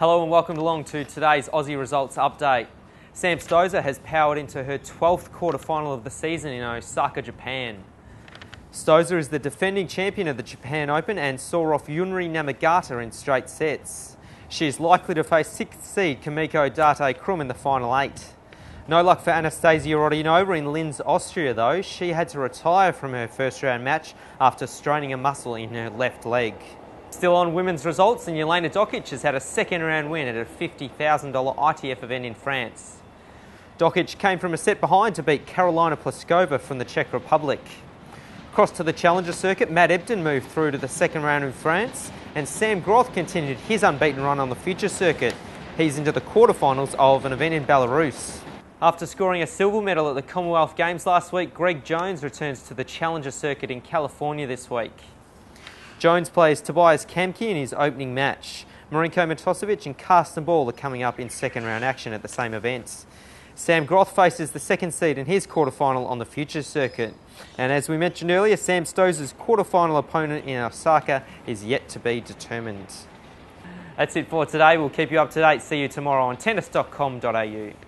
Hello and welcome along to today's Aussie Results Update. Sam Stosur has powered into her 12th quarterfinal of the season in Osaka, Japan. Stosur is the defending champion of the Japan Open and saw off Junri Namigata in straight sets. She is likely to face 6th seed Kimiko Date Krumm in the final eight. No luck for Anastasia Rodionova in Linz, Austria though. She had to retire from her first round match after straining a muscle in her left leg. Still on women's results, and Jelena Dokic has had a second round win at a $50,000 ITF event in France. Dokic came from a set behind to beat Carolina Pliskova from the Czech Republic. Across to the Challenger circuit, Matt Ebden moved through to the second round in France, and Sam Groth continued his unbeaten run on the future circuit. He's into the quarterfinals of an event in Belarus. After scoring a silver medal at the Commonwealth Games last week, Greg Jones returns to the Challenger circuit in California this week. Jones plays Tobias Kamke in his opening match. Marinko Matosevic and Carsten Ball are coming up in second round action at the same events. Sam Groth faces the second seed in his quarterfinal on the Future Circuit. And as we mentioned earlier, Sam Stosur's quarterfinal opponent in Osaka is yet to be determined. That's it for today. We'll keep you up to date. See you tomorrow on tennis.com.au.